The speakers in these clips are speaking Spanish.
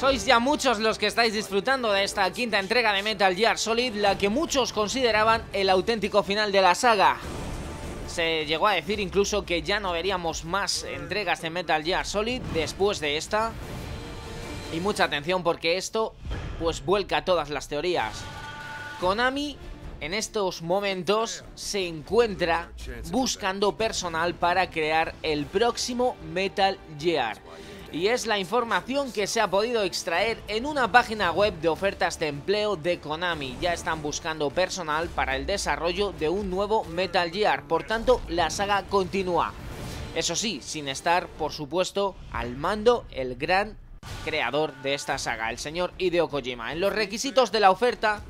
Sois ya muchos los que estáis disfrutando de esta quinta entrega de Metal Gear Solid, la que muchos consideraban el auténtico final de la saga. Se llegó a decir incluso que ya no veríamos más entregas de Metal Gear Solid después de esta. Y mucha atención porque esto pues vuelca todas las teorías. Konami en estos momentos se encuentra buscando personal para crear el próximo Metal Gear y es la información que se ha podido extraer en una página web de ofertas de empleo de Konami. Ya están buscando personal para el desarrollo de un nuevo Metal Gear, por tanto la saga continúa. Eso sí, sin estar, por supuesto, al mando el gran creador de esta saga, el señor Hideo Kojima. En los requisitos de la oferta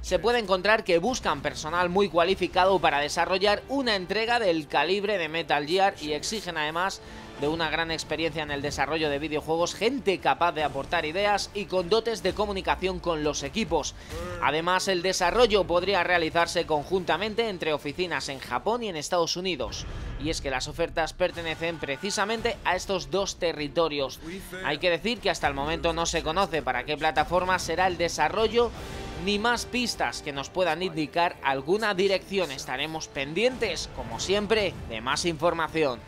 se puede encontrar que buscan personal muy cualificado para desarrollar una entrega del calibre de Metal Gear y exigen además de una gran experiencia en el desarrollo de videojuegos, gente capaz de aportar ideas y con dotes de comunicación con los equipos. Además, el desarrollo podría realizarse conjuntamente entre oficinas en Japón y en Estados Unidos. Y es que las ofertas pertenecen precisamente a estos dos territorios. Hay que decir que hasta el momento no se conoce para qué plataforma será el desarrollo ni más pistas que nos puedan indicar alguna dirección. Estaremos pendientes, como siempre, de más información.